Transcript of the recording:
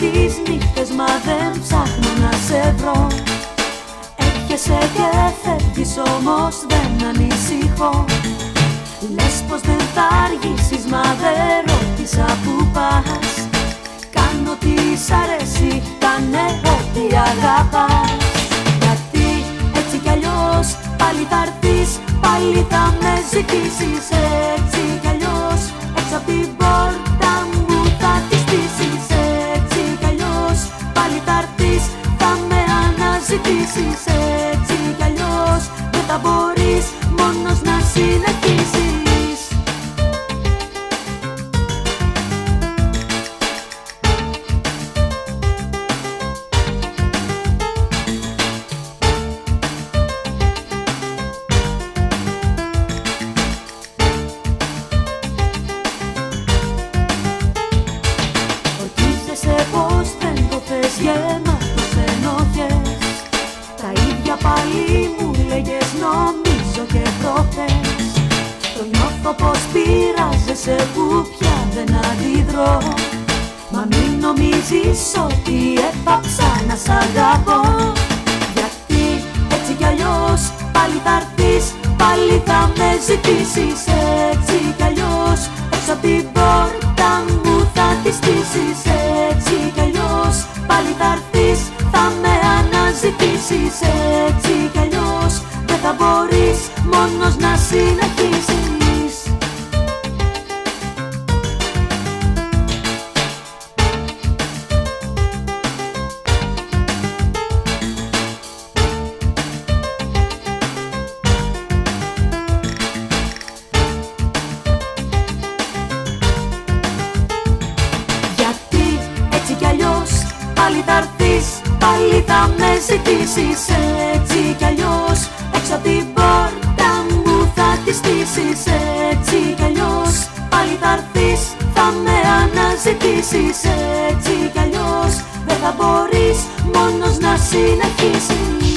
τις νύχτες μα δεν ψάχνω να σε βρω. Έρχεσαι και φεύγεις όμως δεν ανησυχώ. Λες πως δεν θα αργήσεις μα δεν ρώτησα που πας. Κάνω τι σ' αρέσει, κάνε ό,τι αγαπάς. Γιατί έτσι κι αλλιώς πάλι θα έρθεις, πάλι θα με ζητήσεις. Έτσι κι αλλιώς έξω από την πόλη Ορκίζεσαι πως δεν το θες γεμάτος ενοχές. Τα ίδια πάλι μου λέγες νομίζω και προχθές Το νιώθω πως πειράζεσαι που πια δεν αντιδρώ. Μα μην νομίζεις ότι έπαψα να σ' αγαπώ. Γιατί έτσι κι αλλιώς πάλι θα έρθεις Πάλι θα με ζητήσεις. Έτσι κι αλλιώς Έξω απ' την πόρτα μου θα τη στήσεις συνεχίσεις Γιατί έτσι κι αλλιώς πάλι θα έρθεις Πάλι θα με ζητήσεις. Έτσι κι αλλιώς έξω απ' ζητήσεις έτσι κι αλλιώς. Πάλι θα έρθεις, θα με αναζητήσεις. Έτσι κι αλλιώς Δεν θα μπορείς μόνος να συνεχίσεις.